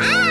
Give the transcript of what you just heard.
that?